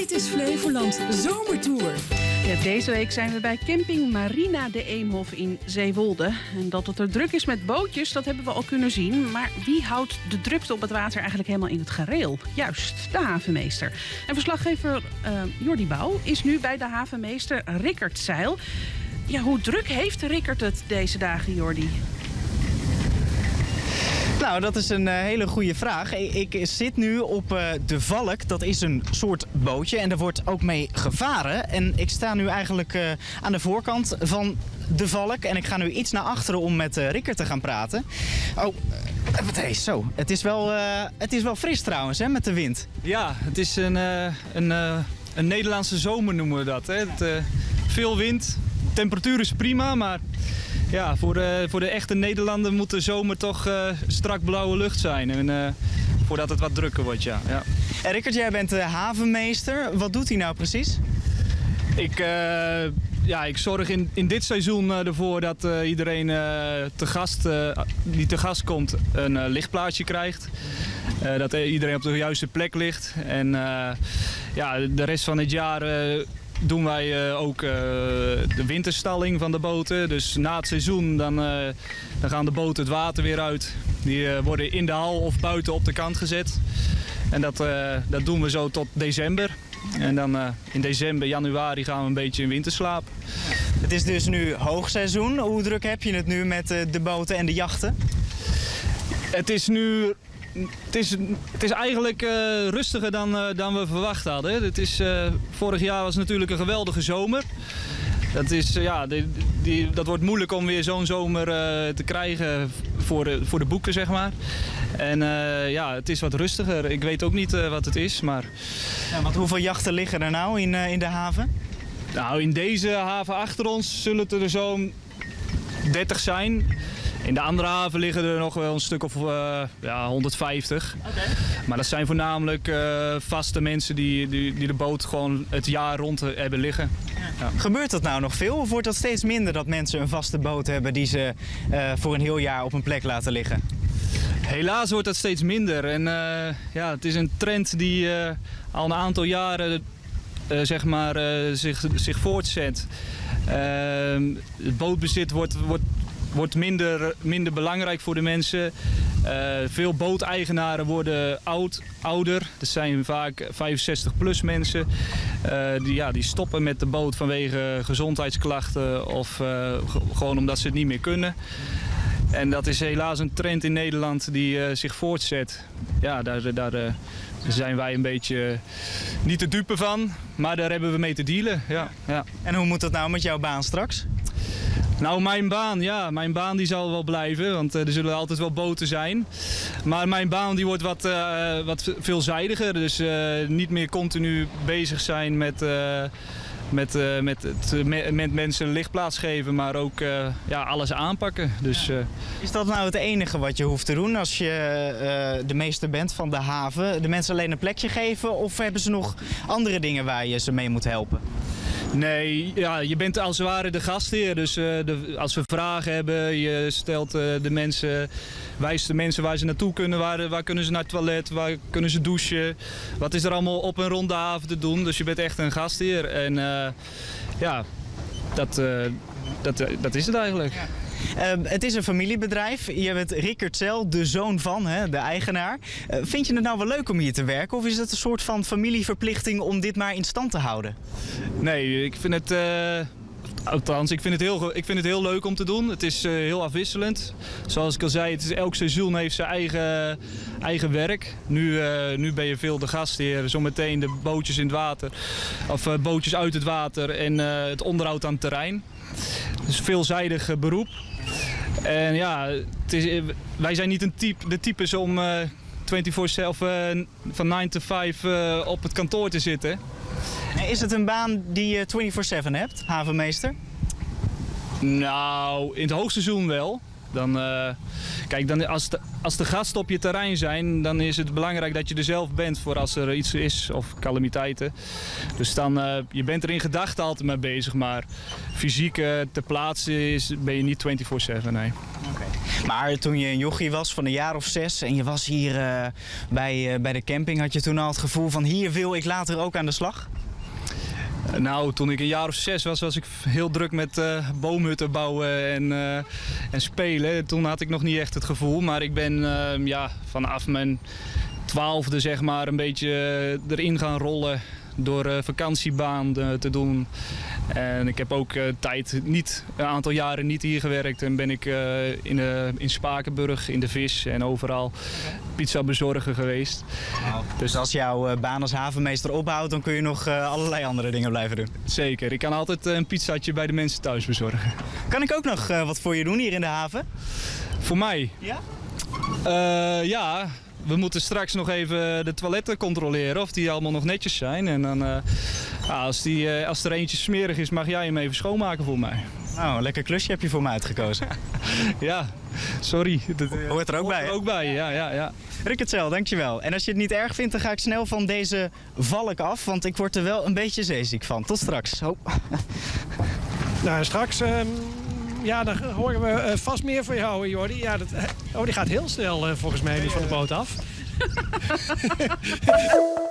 Dit is Flevoland Zomertour. Ja, deze week zijn we bij camping Marina de Eemhof in Zeewolde. En dat het er druk is met bootjes, dat hebben we al kunnen zien. Maar wie houdt de drukte op het water eigenlijk helemaal in het gareel? Juist, de havenmeester. En verslaggever uh, Jordi Bouw is nu bij de havenmeester Rickert Zeil. Ja, hoe druk heeft Rickert het deze dagen, Jordi? Nou, dat is een uh, hele goede vraag. Ik, zit nu op uh, de Valk. Dat is een soort bootje en daar wordt ook mee gevaren. En ik sta nu eigenlijk uh, aan de voorkant van de Valk. En ik ga nu iets naar achteren om met Rikker te gaan praten. Oh, wat is zo. Het is wel, het is wel fris trouwens, hè, met de wind. Ja, het is een, een, een Nederlandse zomer noemen we dat. Hè. Het, veel wind. Temperatuur is prima, maar ja, voor de, voor de echte Nederlander moet de zomer toch uh, strak blauwe lucht zijn. En, uh, voordat het wat drukker wordt, ja. ja. En Rickert, jij bent de havenmeester. Wat doet hij nou precies? Ik, uh, ja, ik zorg in, in dit seizoen ervoor dat iedereen te gast, die te gast komt een lichtplaatsje krijgt. dat iedereen op de juiste plek ligt. En ja, de rest van het jaar doen wij uh, ook uh, de winterstalling van de boten. Dus na het seizoen dan, uh, dan gaan de boten het water weer uit. Die worden in de hal of buiten op de kant gezet. En dat, dat doen we zo tot december. En dan in december, januari gaan we een beetje in winterslaap. Het is dus nu hoogseizoen. Hoe druk heb je het nu met de boten en de jachten? Het is nu het is, het is eigenlijk uh, rustiger dan, uh, dan we verwacht hadden. Het is, uh, vorig jaar was natuurlijk een geweldige zomer. Dat, is, ja, die, die, dat wordt moeilijk om weer zo'n zomer te krijgen voor de, voor de boeken, zeg maar. En ja, het is wat rustiger. Ik weet ook niet wat het is, maar... Ja, want hoeveel jachten liggen er nou in, in de haven? Nou, in deze haven achter ons zullen het er zo'n 30 zijn. In de andere haven liggen er nog wel een stuk of uh, ja, 150. Okay. Maar dat zijn voornamelijk uh, vaste mensen die, die, die, de boot gewoon het jaar rond hebben liggen. Ja. Gebeurt dat nou nog veel of wordt dat steeds minder dat mensen een vaste boot hebben die ze uh, voor een heel jaar op een plek laten liggen? Helaas wordt dat steeds minder. En ja, het is een trend die al een aantal jaren zeg maar, zich, zich voortzet. Ehm, het bootbezit wordt, wordt wordt minder, minder belangrijk voor de mensen. Uh, veel booteigenaren worden oud, ouder. Dat zijn vaak 65 plus mensen. Uh, die, ja, die stoppen met de boot vanwege gezondheidsklachten of uh, gewoon omdat ze het niet meer kunnen. En dat is helaas een trend in Nederland die zich voortzet. Ja, daar, daar zijn wij een beetje niet de dupe van. Maar daar hebben we mee te dealen. Ja, ja. En hoe moet dat nou met jouw baan straks? Nou, mijn baan, ja, mijn baan die zal wel blijven, want uh, er zullen altijd wel boten zijn. Maar mijn baan die wordt wat, uh, wat veelzijdiger, dus uh, niet meer continu bezig zijn met, met, met, het, met mensen een lichtplaats geven, maar ook ja, alles aanpakken. Dus, ja. Is dat nou het enige wat je hoeft te doen als je de meester bent van de haven? De mensen alleen een plekje geven of hebben ze nog andere dingen waar je ze mee moet helpen? Nee, ja, je bent als het ware de gastheer. Dus uh, de, als we vragen hebben, je stelt uh, de mensen, wijst de mensen waar ze naartoe kunnen. Waar, waar kunnen ze naar het toilet, waar kunnen ze douchen. Wat is er allemaal op een ronde haven te doen. Dus je bent echt een gastheer. En uh, ja, dat, dat, dat is het eigenlijk. Uh, het is een familiebedrijf. Je bent Rickert Zel, de zoon van, hè, de eigenaar. Uh, vind je het nou wel leuk om hier te werken? Of is het een soort van familieverplichting om dit maar in stand te houden? Nee, ik vind het... Uh... Althans, ik vind, het heel, ik vind het heel leuk om te doen. Het is uh, heel afwisselend. Zoals ik al zei, het is, elk seizoen heeft zijn eigen, eigen werk. Nu, nu ben je veel de gastheer. Zometeen de bootjes in het water. Of bootjes uit het water en het onderhoud aan het terrein. Dus veelzijdig beroep. En ja, het is, wij zijn niet een type, de types om uh, 24 zelf uh, van 9 to 5 uh, op het kantoor te zitten. Is het een baan die je 24-7 hebt, havenmeester? Nou, in het hoogseizoen wel. Dan, eh, kijk, dan als, de, als de gasten op je terrein zijn, dan is het belangrijk dat je er zelf bent voor als er iets is of calamiteiten. Dus dan, eh, je bent er in gedachten altijd mee bezig, maar fysiek uh, ter plaatse is, ben je niet 24-7, nee. Maar toen je een jochie was van een jaar of zes en je was hier bij, bij de camping, had je toen al het gevoel van hier wil ik later ook aan de slag? Nou, toen ik een jaar of zes was, was ik heel druk met uh, boomhutten bouwen en, uh, en spelen. Toen had ik nog niet echt het gevoel, maar ik ben uh, ja, vanaf mijn twaalfde zeg maar een beetje erin gaan rollen door vakantiebaan te doen. En ik heb ook uh, tijd, niet, een aantal jaren niet hier gewerkt. En ben ik uh, in, de, in Spakenburg, in de vis en overal pizza bezorger geweest. Wow. Dus als jouw baan als havenmeester ophoudt, dan kun je nog allerlei andere dingen blijven doen? Zeker, ik kan altijd een pizzaatje bij de mensen thuis bezorgen. Kan ik ook nog wat voor je doen hier in de haven? Voor mij? Ja. ja, we moeten straks nog even de toiletten controleren of die allemaal nog netjes zijn. En dan, uh, als, die, uh, als er eentje smerig is, mag jij hem even schoonmaken voor mij. Nou, een lekker klusje heb je voor mij uitgekozen. ja, sorry. Dat uh, hoort er ook hoort bij. Er ook bij, ja, ja, ja. Rikkertzel, dankjewel. En als je het niet erg vindt, dan ga ik snel van deze valk af, want ik word er wel een beetje zeeziek van. Tot straks. Oh. Nou, straks... Um ja, dan horen we uh, vast meer van jou, Jordi. Ja, dat, uh, oh, die gaat heel snel uh, volgens mij van de boot af.